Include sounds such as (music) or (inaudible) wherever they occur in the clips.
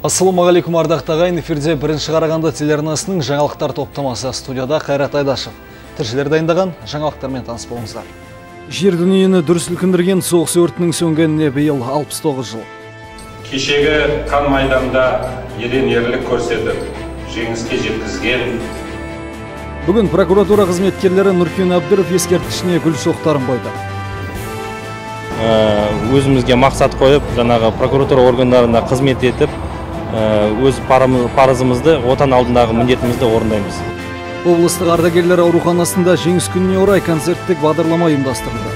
Ассалаумағалейкум ардақты ағайын эфирде бірінші қарағанды телеарнасының жаңалықтар топтамасы студияда Қайрат Айдашев. Тілшілер дайындаған жаңалықтармен таныс болыңыздар. Жер дүниені дүр сілкіндірген соғыс өртінің сөнгеніне биыл 69 жыл. Кешегі қан майданда ерен ерлік көрсетіп, жеңіске жеткізген Бүгін прокуратура қызметкерлері Нұркен Абдыров ескерткішіне гүл шоқтарын қойды. өзімізге мақсат қойып жаңағы прокуратура органдарында қызмет етіп өз парызымызды отан алдындағы міндетімізді орындаймыз облыстық ардагерлер ауруханасында жеңіс күніне орай концерттік бағдарлама ұйымдастырылды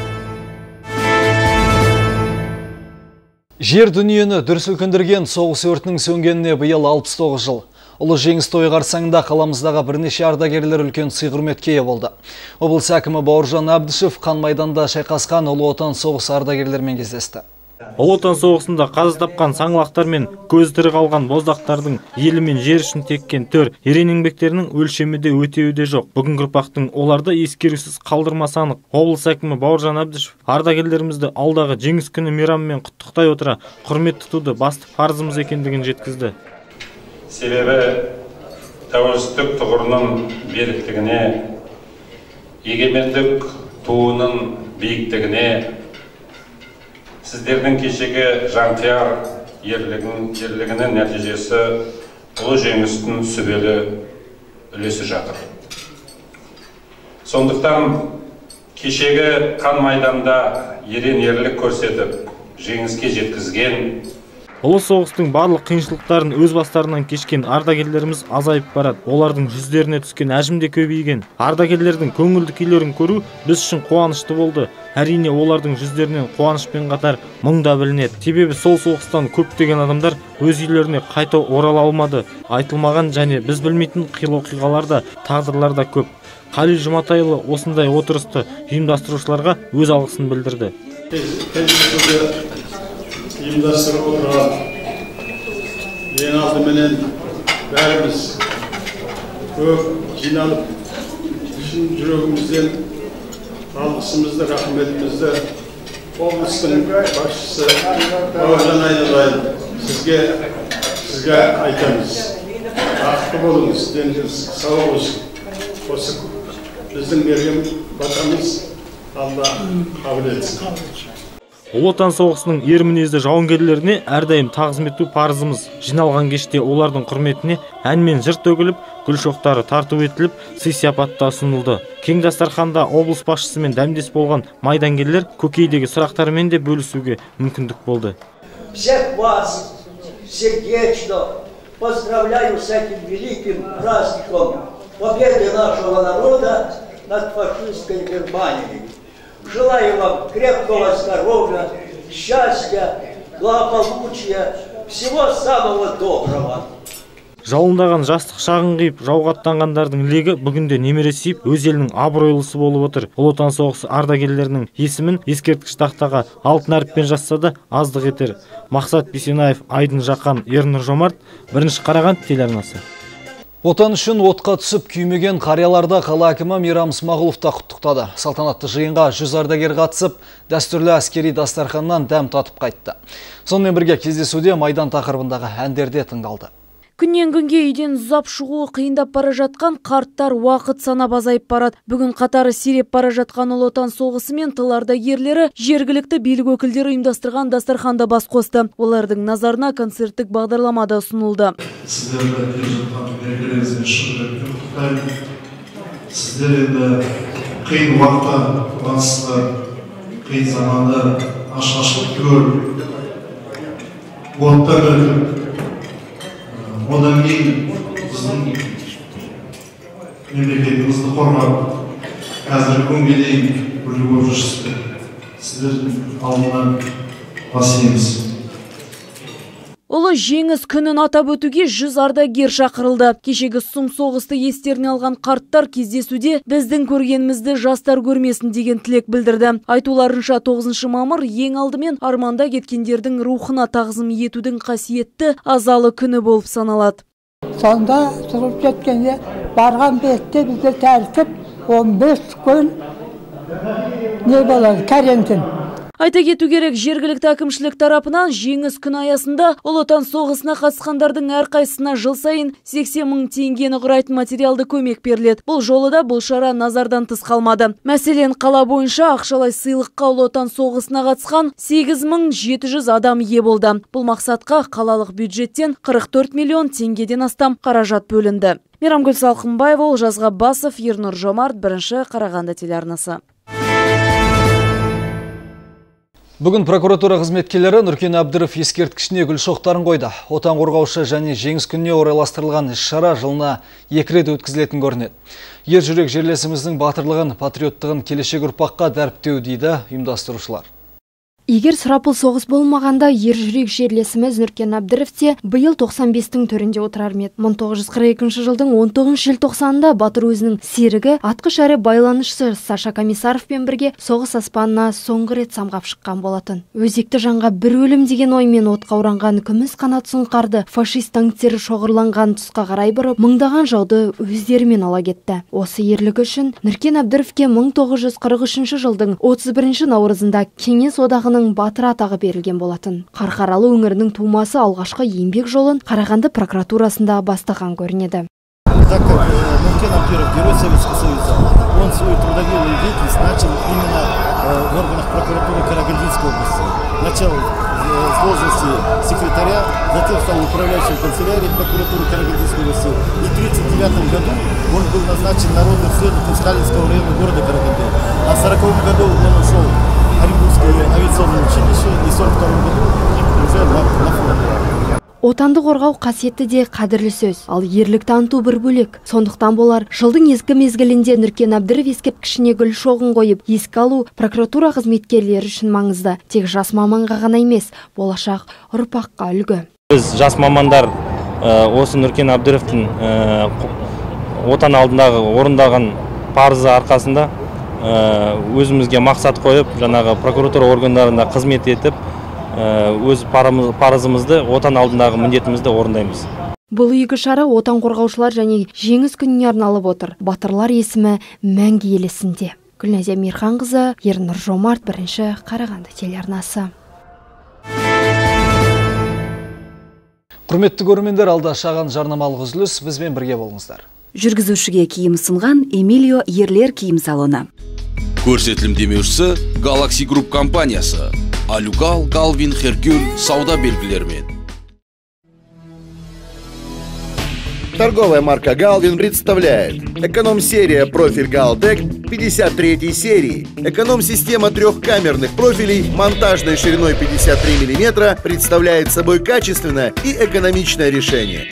жер дүниені дүр сілкіндірген соғыс өртінің сөнгеніне биыл 69 жыл Ұлы жеңіс тойы қарсаңында қаламыздағы бірнеше ардагерлер үлкен сый құрметке ие болды. Облыс әкімі Бауыржан Абдышев қан майданда шайқасқан Ұлы Отан соғысы ардагерлермен кездесті. Ұлы Отан соғысында қаза тапқан саңлақтар мен көзі тірі қалған боздақтардың елі мен жер үшін теккен төр ерен еңбектерінің өлшемі де өтеуі де жоқ. Бүгінгі ұрпақтың оларды ескерусіз қалдырмасы анық. Облыс әкімі Бауыржан Абдышев ардагерлерімізді алдағы жеңіс күні мейрамымен құттықтай отыра құрмет тұтуды басты парызымыз екендігін жеткізді себебі тәуелсіздік тұғырының беріктігіне егемендік туының биіктігіне сіздердің кешегі жанқияр ерлігін, ерлігінің нәтижесі ұлы жеңістің сүбелі үлесі жатыр сондықтан кешегі қан майданда ерен ерлік көрсетіп жеңіске жеткізген ұлы соғыстың барлық қиыншылықтарын өз бастарынан кешкен ардагерлеріміз азайып барады. Олардың жүздеріне түскен әжім де көбейген. Ардагерлердің көңілді күйлерін көру біз үшін қуанышты болды. Әрине олардың жүздерінен қуанышпен қатар мұң да білінеді. Себебі сол соғыстан көптеген адамдар өз үйлеріне қайта орала алмады. Айтылмаған және біз білмейтін қилы оқиғалар да тағдырлар да көп. Қали жұматайұлы осындай отырысты ұйымдастырушыларға өз алғысын білдірді. Ұйымдастырып отырған ең алдыменен бәріміз көп жиналып шын жүрегімізден алғысымызды рахметімізді облыстың басшысы бауыржан айналайын сізге сізге айтамыз бақытты болыңыз деніңіз сау болсын осы біздің берген батамыз алла қабыл етсін ұлы отан соғысының ер мінезді жауынгерлеріне әрдайым тағзым ету парызымыз. Жиналған кеште олардың құрметіне ән мен жыр төгіліп гүл шоқтары тарту етіліп сый сияпатта ұсынылды. Кең дастарханда облыс басшысымен дәмдес болған майдангерлер көкейдегі сұрақтарымен де бөлісуге мүмкіндік болды. Всех вас сердечно поздравляю с этим великим праздником победы нашего народа над фашистской Германией. Желаю вам крепкого здоровья, счастья, благополучия, всего самого доброго. Жауындаған жастық шағын қиып жауға аттанғандардың легі бүгінде немере сүйіп өз елінің абыройлысы болып отыр. Ұлы отан соғысы ардагерлерінің есімін ескерткіш тақтаға алтын әріппен жазса да аздық етер. Мақсат бейсенаев айдын жақан ернұр жомарт бірінші қараған телеарнасы. Отан үшін отқа түсіп күймеген қарияларда қала әкімі Мейрам Смағұлов та құттықтады. Салтанатты жиынға жүз ардагер қатысып, дәстүрлі әскери дастарханнан дәм татып қайтты. Сонымен бірге кездесуде майдан тақырыбындағы әндерде тыңдалды күннен күнге үйден ұзап шығуы қиындап бара жатқан қарттар уақыт санап азайып барады. Бүгін қатары сиреп бара жатқан ұлы отан соғысы мен тыл ардагерлері жергілікті билік өкілдері ұйымдастырған дастарханда бас қосты. Олардың назарына концерттік бағдарлама да ұсынылды. Сіздерді келе жатқан мерекелеріңізбен шын құттықтаймын. Сіздер енді қиын уақытта қиын заманда оттан өтіп одан кейін біздің мемлекетімізді қорғап қазіргі күнге дейін үлгі болып жүрсіздер сіздердің алдынан бас иеміз. Ұлы жеңіс күнін атап өтуге жүз ардагер шақырылды. Кешегі сұм соғысты естеріне алған қарттар кездесуде біздің көргенімізді жастар көрмесін деген тілек білдірді. Айтуларынша 9 мамыр ең алдымен арманда кеткендердің рухына тағзым етудің қасиетті азалы күні болып саналады. Сонда тұрып жеткенде барған бетте бізді тәртіп 15 күн не болады карантин Айта кету керек жергілікті әкімшілік тарапынан жеңіс күн аясында Ұлы Отан соғысына қатысқандардың әрқайсысына жыл сайын 80 мың теңгені құрайтын материалды көмек беріледі. Бұл жолы да бұл шара назардан тыс қалмады. Мәселен, қала бойынша ақшалай сыйлыққа Ұлы Отан соғысына қатысқан 8700 адам ие болды. Бұл мақсатқа қалалық бюджеттен 44 миллион теңгеден астам қаражат бөлінді. Мейрамгүл Салқынбаева, Олжас Ғаббасов, Ернұр Жомарт, бірінші Қарағанды телеарнасы. Бүгін прокуратура қызметкерлері Нұркен Абдыров ескерткішіне гүл шоқтарын қойды. Отан қорғаушы және жеңіс күніне орайластырылған іс-шара жылына екі рет өткізілетін көрінеді. Ер жүрек жерлесіміздің батырлығын, патриоттығын келешек ұрпаққа дәріптеу дейді ұйымдастырушылар. Егер сұрапыл соғыс болмағанда ер жүрек жерлесіміз Нұркен Абдыров те биыл 95-тің төрінде отырар ме 1942 жылдың 19 желтоқсанында Батыр өзінің серігі атқыш әрі байланышшы Саша Комиссаровпен бірге соғыс аспанына соңғы рет самғап шыққан болатын. Өзекті жанға бір өлім деген оймен отқа оранған күміс қанат сұңқарды фашист танктері шоғырланған тұсқа қарай бұрып, мыңдаған жауды өздерімен ала кетті. Осы ерлігі үшін Нұркен Абдыровке 1943 жылдың 31 наурызында Кеңес одағының батыр атағы берілген болатын қарқаралы өңірінің тумасы алғашқы еңбек жолын қарағанды прокуратурасында бастаған көрінеді так как Нуркен Абдиров герой Советского Союза, он свою трудовую деятельность начал именно в органах прокуратуры Карагандинской области. Начал с должности секретаря, затем стал управляющим канцелярией прокуратуры Карагандинской области. И в 1939 году он был назначен народным следователем Сталинского района города Караганды. А в 1940 году он ушел Оренбургское авиационное училище и в 42 году уже на, на фронт. Отанды қорғау қасиетті де қадірлі сөз, ал ерлік таныту бір бөлек. Сондықтан болар жылдың ескі мезгілінде Нұркен Абдыров ескерткішіне гүл шоғын қойып, еске алу прокуратура қызметкерлері үшін маңызды. Тек жас маманға ғана емес, болашақ ұрпаққа үлгі. Біз жас мамандар осы Нұркен Абдыровтың отан алдындағы орындаған парызы арқасында өзімізге мақсат қойып, жаңағы прокуратура органдарында қызмет етіп, өз парызымызды отан алдындағы міндетімізді орындаймыз. Бұл игі шара отан қорғаушылар және жеңіс күніне арналып отыр. Батырлар есімі мәңгі ел есінде. Гүлназия мейірханқызы ернұр жомарт бірінші қарағанды телеарнасы. Құрметті көрермендер алда шағын жарнамалық үзіліс бізбен бірге болыңыздар. Жүргізушіге киім ұсынған эмилио ерлер киім салоны. көрсетілім демеушісі галакси групп компаниясы алюгал галвин херкюль сауда белгілерімен Торговая марка Galvin представляет Эконом-серия профиль Galtec 53 серии Эконом-система трехкамерных профилей монтажной шириной 53 мм представляет собой качественное и экономичное решение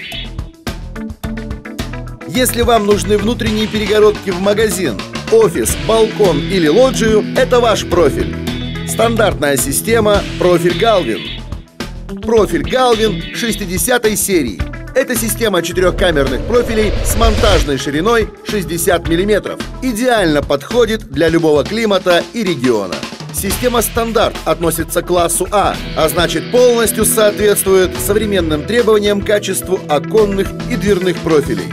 Если вам нужны внутренние перегородки в магазин, офис, балкон или лоджию, это ваш профиль Стандартная система «Профиль Галвин». Профиль Галвин 60 серии. Это система четырехкамерных профилей с монтажной шириной 60 мм. Идеально подходит для любого климата и региона. Система стандарт относится к классу А, а значит полностью соответствует современным требованиям качеству оконных и дверных профилей.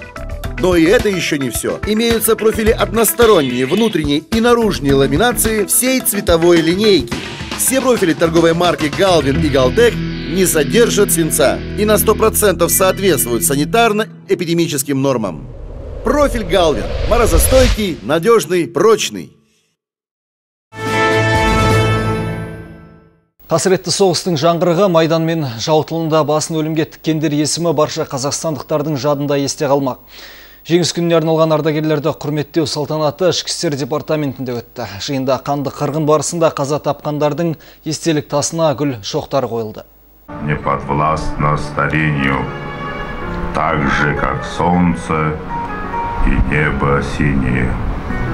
Но и это еще не все. Имеются профили односторонние, внутренней и наружной ламинации всей цветовой линейки. Все профили торговой марки Galvin и Galtec не содержат свинца и на 100% соответствуют санитарно-эпидемическим нормам. Профиль Galvin – морозостойкий, надежный, прочный. Қасіретті соғыстың жаңғырығы Майдан мен жаутылында басын өлімге тіккендер есімі барша қазақстандықтардың жадында есте қалмақ. Жеңіс күніне арналған ардагерлерді құрметтеу салтанаты ішкі істер департаментінде өтті. Жиында қанды қырғын барысында қаза тапқандардың естелік тасына гүл шоқтары қойылды. Не подвластно старению, так же, как солнце и небо синее.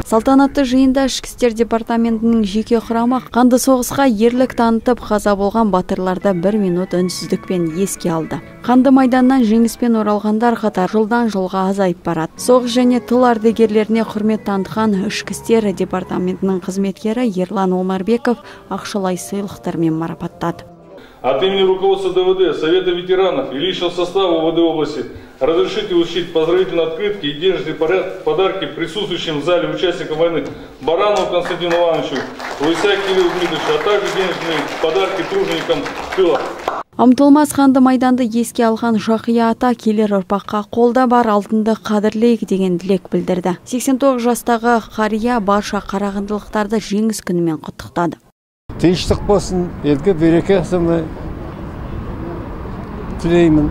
Салтанатты жиында ішкі істер департаментінің жеке құрамы қанды соғысқа ерлік танытып қаза болған батырларды бір минут үнсіздікпен еске алды. Қанды майданнан жеңіспен оралғандар қатары жылдан жылға азайып барады. Соғыс және тыл ардагерлеріне құрмет танытқан ішкі істер департаментінің қызметкері ерлан омарбеков ақшалай сыйлықтармен марапаттады. От имени руководства ДВД, Совета ветеранов и личного состава ОВД области разрешите вручить поздравительные открытки и денежные подарки присутствующим в зале участникам войны Баранову Константину Ивановичу, Лысяк Кириллу Дмитриевичу, а также денежные подарки труженикам тыла. ұмытылмас қанды майданды еске алған жақия ата келер ұрпаққа қолда бар алтынды қадірлейік деген тілек білдірді 89 жастағы қария барша қарағандылықтарды жеңіс күнімен құттықтады тыныштық болсын елге береке сыйлай тілеймін.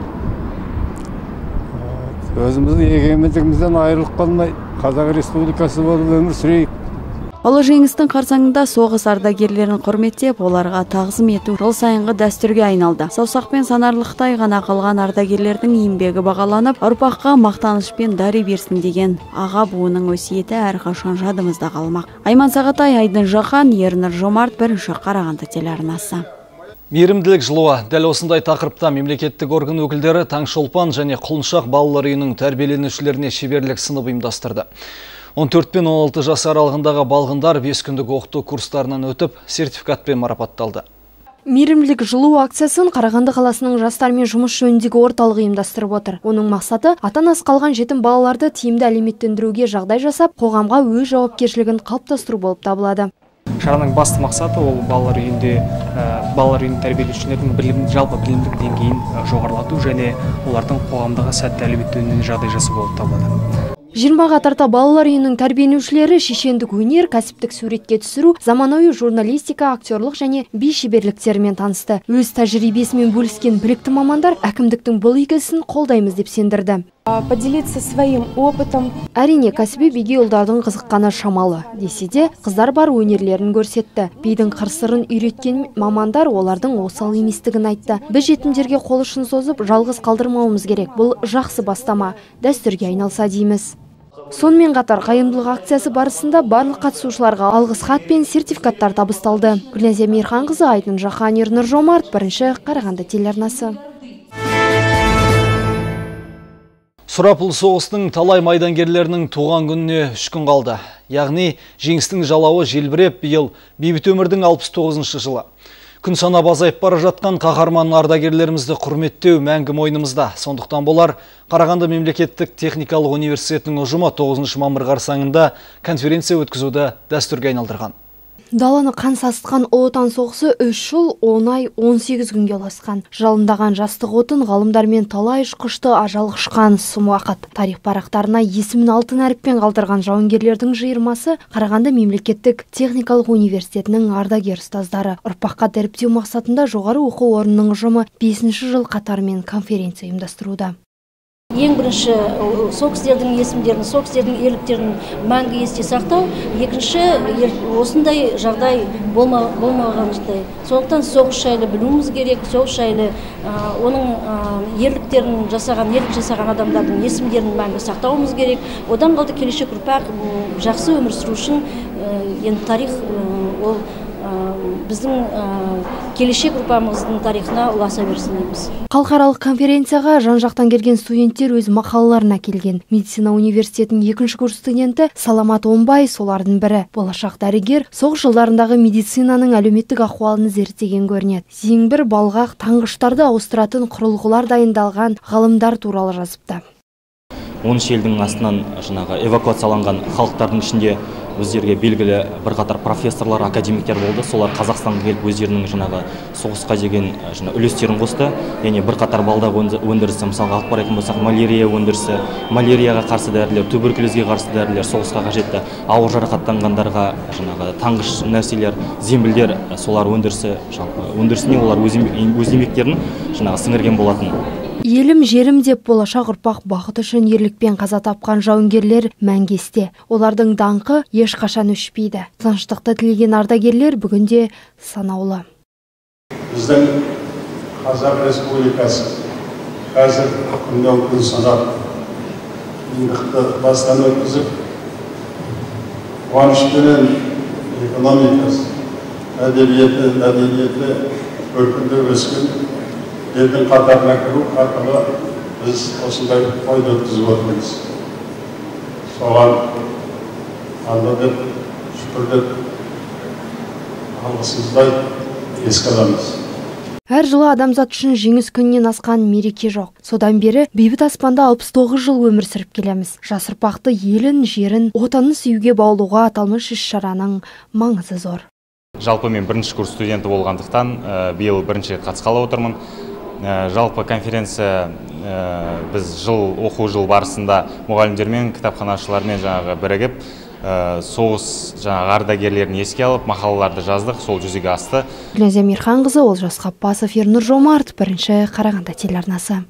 Өзіміздің егемендігімізден айырылып қалмай қазақ республикасы болып өмір сүрейік. Ұлы жеңістің қарсаңында соғыс ардагерлерін құрметтеп оларға тағзым ету жыл сайынғы дәстүрге айналды. Саусақпен санарлықтай ғана қалған ардагерлердің еңбегі бағаланып ұрпаққа мақтанышпен дари берсін деген аға буынның өсиеті әрқашан жадымызда қалмақ. Айман сағатай айдын жақан ернұр жомарт бірінші қарағанды телеарнасы. Мейірімділік жылуы. Дәл осындай тақырыпта мемлекеттік орган өкілдері Таңшолпан және Құлыншақ балалар үйінің тәрбиеленушілеріне шеберлік сынып ұйымдастырды. 14 пен 16 жас аралығындағы балғындар 5 күндік оқыту курстарынан өтіп, сертификатпен марапатталды. Мейірімділік жылу акциясын Қарағанды қаласының жастармен жұмыс жөніндегі орталығы ұйымдастырып отыр. Оның мақсаты ата-анасы қалған жетім балаларды тиімді әлеуметтендіруге жағдай жасап, қоғамға өз жауапкершілігін қалыптастыру болып табылады. шараның басты мақсаты ол балалар үйінде балалар үйінің тәрбиеленушілердің білім жалпы білімдік деңгейін жоғарылату және олардың қоғамдағы сәтті әлеуметтенуіне жағдай жасау болып табылады жиырмаға тарта балалар үйінің тәрбиеленушілері шешендік өнер кәсіптік суретке түсіру заманауи журналистика актерлық және би шеберліктерімен танысты. Өз тәжірибесімен бөліскен білікті мамандар әкімдіктің бұл игі ісін қолдаймыз деп сендірді. Поделиться своим опытом. Әрине кәсіби биге ұлдардың қызыққаны шамалы десе де қыздар бар өнерлерін көрсетті. Бидің қыр сырын үйреткен мамандар олардың осал еместігін айтты. Біз жетімдерге қол ұшын созып жалғыз қалдырмауымыз керек. Бұл жақсы бастама. Дәстүрге айналса дейміз. Сонымен қатар қайырымдылық акциясы барысында барлық қатысушыларға алғыс хат пен сертификаттар табысталды гүлназия мейірханқызы айдын жақан ернұр жомарт бірінші қарағанды телеарнасы Сұрапыл соғыстың талай майдангерлерінің туған күніне үш күн қалды. Яғни жеңістің жалауы желбіреп биыл бейбіт өмірдің 69 жылы. Күн санап азайып бара жатқан қаһарман ардагерлерімізді құрметтеу мәңгі мойнымызда. Сондықтан болар Қарағанды мемлекеттік техникалық университетінің ұжымы 9 мамыр қарсаңында конференция өткізуді дәстүрге айналдырған. Даланы қан сасытқан ұлы отан соғысы 3 жыл 10 ай 18 күнге ұласқан. Жалындаған жастық отын ғалымдармен талай ұшқышты ажал құшқан сұм уақыт. Тарих парақтарына есімін алтын әріппен қалдырған жауынгерлердің жиырмасы Қарағанды мемлекеттік техникалық университетінің ардагер ұстаздары. Ұрпаққа дәріптеу мақсатында жоғары оқу орнының ұжымы 5 жыл қатарымен конференция ұйымдастыруда ең бірінші сол кісілердің есімдерін сол кісілердің ерліктерін мәңгі есте сақтау. Екінші осындай жағдай болма, болмағандай сондықтан соғыс жайлы білуіміз керек соғыс жайлы оның ерліктерін жасаған ерлік жасаған адамдардың есімдерін мәңгі сақтауымыз керек. Одан қалды келешек ұрпақ жақсы өмір сүру үшін енді тарих ол біздің келешек ұрпағымыздың тарихына ұласа берсін дейміз. Халықаралық конференцияға жан жақтан келген студенттер өз мақалаларын әкелген медицина университетінің екінші курс студенті саламат омбай солардың бірі. Болашақ дәрігер соғыс жылдарындағы медицинаның әлеуметтік ахуалын зерттеген көрінеді. Зеңбір балғақ таңғыштарды ауыстыратын құрылғылар дайындалған ғалымдар туралы жазыпты. Он үш елдің астынан жаңағы эвакуацияланған халықтардың ішінде өздерге белгілі бірқатар профессорлар академиктер болды. Солар қазақстанға келіп өздерінің жаңағы соғысқа деген жаңа үлестерін қосты. Яғни бірқатар балдақ өндірісі мысалға алып қарайтын болсақ малярия өндірісі малярияға қарсы дәрілер туберкулезге қарсы дәрілер соғысқа қажетті ауыр жарақаттанғандарға жаңағы таңғыш нәрселер зембілдер солар өндірісі өндірісіне олар өз еңбектерін жаңағы сіңірген болатын. Елім жерім деп болашақ ұрпақ бақыт үшін ерлікпен қаза тапқан жауынгерлер мәңгі есте олардың даңқы ешқашан өшпейді. Тыныштықты тілеген ардагерлер бүгінде санаулы. Біздің қазақ республикасы қазір күннен күн санап еңбекті бастан өткізіп қуанышпенен экономикасы әдебиеті мәдениеті өркендеп өскен елдің қатарына кіру арқылы біз осындай тойды өткізіп отырмыз соған алла деп шүкір деп алғысымызды айтып еске аламыз әр жылы адамзат үшін жеңіс күнінен асқан мереке жоқ. Содан бері бейбіт аспанда 69 жыл өмір сүріп келеміз. Жас ұрпақты елін жерін отанын сүюге баулуға аталмыш іс шараның маңызы зор. Жалпы мен бірінші курс студенті болғандықтан биыл бірінші қатысқалы отырмын. Жалпы конференция біз жыл оқу жыл барысында мұғалімдермен кітапханашылармен жаңағы бірігіп соғыс жаңағы ардагерлерін еске алып мақалаларды жаздық сол жүзеге асты гүлназия мейірханқызы олжас қаппасов ернұр жомарт бірінші қарағанды телеарнасы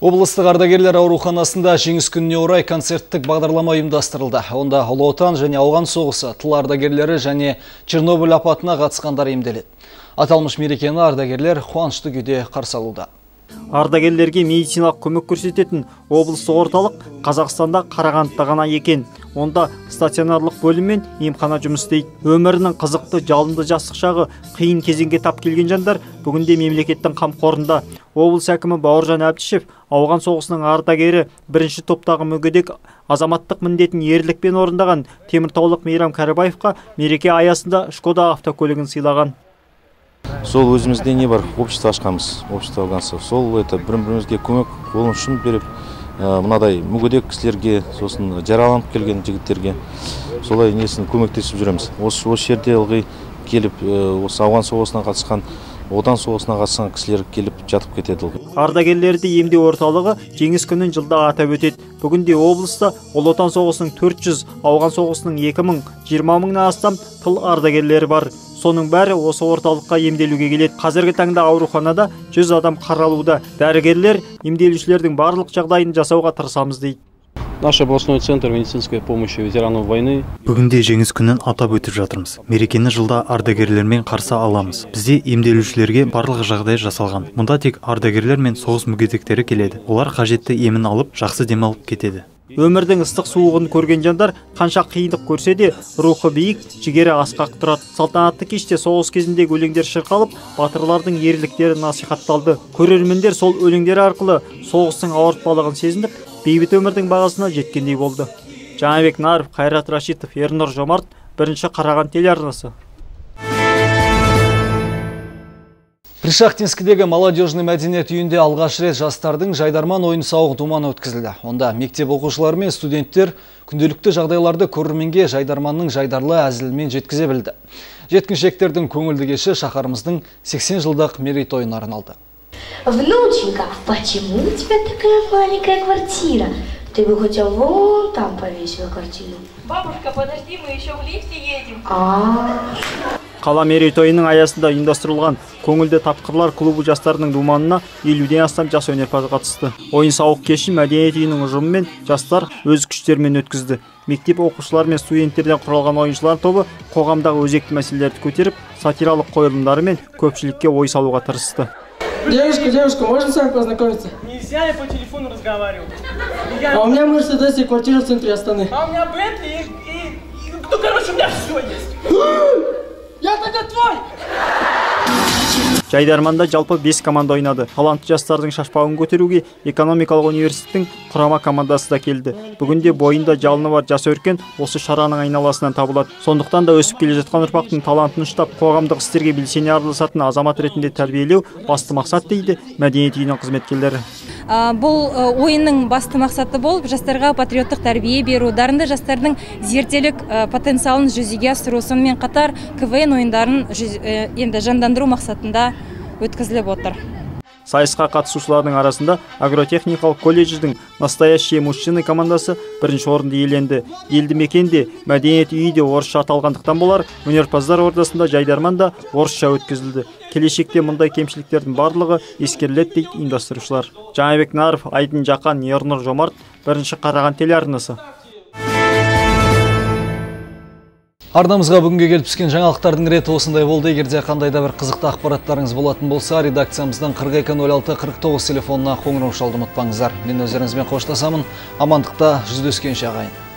Облыстық ардагерлер ауруханасында жеңіс күніне орай концерттік бағдарлама ұйымдастырылды. Онда Ұлы Отан және ауған соғысы, тыл ардагерлері және Чернобыль апатына қатысқандар емделеді. Аталмыш мерекені ардагерлер қуанышты күйде қарсы алуда. ардагерлерге медициналық көмек көрсететін облыстық орталық қазақстанда қарағандыда ғана екен. Онда стационарлық бөлім мен емхана жұмыс істейді. Өмірінің қызықты жалынды жастық шағы қиын кезеңге тап келген жандар бүгінде мемлекеттің қамқорында. Облыс әкімі бауыржан әбдішев ауған соғысының ардагері бірінші топтағы мүгедек азаматтық міндетін ерлікпен орындаған теміртаулық мейрам кәрібаевқа мереке аясында шкода автокөлігін сыйлаған. Сол өзімізде не бар? Общество ашқанбыз. Общество афганцев сол это бір бірімізге көмек қолын ұшын беріп мынадай мүгедек кісілерге сосын жараланып келген жігіттерге солай несін көмектесіп жүреміз. Осы осы жерде ылғи келіп осы ауған соғысына қатысқан отан соғысына қатысқан кісілер келіп жатып кетеді ардагерлерді емдеу орталығы жеңіс күнін жылда атап өтеді. Бүгінде облыста ұлы отан соғысының 400 ауған соғысының 2000 20 мыңнан астам тыл ардагерлері бар. Соның бәрі осы орталыққа емделуге келеді қазіргі таңда ауруханада 100 адам қаралуда дәрігерлер емделушілердің барлық жағдайын жасауға тырысамыз дейді Наш областной центр медицинской помощи ветеранов войны Бүгінде жеңіс күнін атап өтіп жатырмыз. Мерекені жылда ардагерлермен қарсы аламыз. Бізде емделушілерге барлық жағдай жасалған. Мұнда тек ардагерлер мен соғыс мүгедектері келеді. Олар қажетті емін алып, жақсы демалып кетеді. Өмірдің ыстық суығын көрген жандар қанша қиындық көрсе де рухы биік жігері асқақ тұрады. Салтанатты кеште соғыс кезіндегі өлеңдер шырқалып батырлардың ерліктері насихатталды. Көрермендер сол өлеңдер арқылы соғыстың ауыртпалығын сезініп бейбіт өмірдің бағасына жеткендей болды. Жаңабек наров қайрат рашитов ернұр жомарт бірінші қараған телеарнасы. Пришахтинскідегі молодежный мәдениет үйінде алғаш рет жастардың жайдарман ойын сауық думаны өткізілді. Онда мектеп оқушылары мен студенттер күнделікті жағдайларды көрерменге жайдарманның жайдарлы әзілмен жеткізе білді. Жеткіншектердің көңілді кеші шаһарымыздың 80 жылдық мерейтойына арналды. Внученька, почему у тебя такая маленькая квартира? Ты бы хотя вон там повесила картину. Бабушка, подожди, мы еще в лифте едем. А, қала мерейтойының аясында ұйымдастырылған көңілді тапқырлар клубы жастарының думанына елуден астам жас өнерпаз қатысты ойын сауық кешін мәдениет үйінің ұжымымен жастар өз күштерімен өткізді мектеп оқушылары мен студенттерден құралған ойыншылар тобы қоғамдағы өзекті мәселелерді көтеріп сатиралық қойылымдарымен көпшілікке ой салуға тырысты Девушка, девушка, можно с вами познакомиться? Нельзя, я по телефону разговариваю. А у меня Мерседес и квартира в центре Астаны. А у меня Бентли и, и, и... Ну, короче, у меня все есть. (gasps) (gasps) Я тогда твой! жайдарманда жалпы 5 команда ойнады. Талантты жастардың шашпауын көтеруге экономикалық университеттің құрама командасы да келді. Бүгінде бойында жалыны бар жас өркен осы шараның айналасынан табылады. Сондықтан да өсіп келе жатқан ұрпақтың талантын ұштап қоғамдық істерге белсене араласатын азамат ретінде тәрбиелеу басты мақсат дейді мәдениет үйінің қызметкерлері. Бұл ойынның басты мақсаты болып жастарға патриоттық тәрбие беру дарынды жастардың зерделік потенциалын жүзеге асыру. Сонымен қатар квн ойындарын енді жандандыру мақсатында өткізіліп отыр. Сайысқа қатысушылардың арасында агротехникалық колледждің настоящие мужчины командасы бірінші орынды иеленді. Елді мекенде мәдениет үйі де орысша аталғандықтан болар. Өнерпаздар ортасында жайдарман да орысша өткізілді. Келешекте мұндай кемшіліктердің барлығы ескеріледі дейді ұйымдастырушылар. Жаңабек наров айдын жақан ернұр жомарт бірінші қараған телеарнасы. Арнамызға бүгінге келіп түскен жаңалықтардың реті осындай болды. Егерде қандай да бір қызықты ақпараттарыңыз болатын болса, редакциямыздың 4206-49 телефонына қоңырау шалды ұмытпаңыздар. Мен өздеріңізбен қоштасамын. Амандықта жүздескенше ағайын.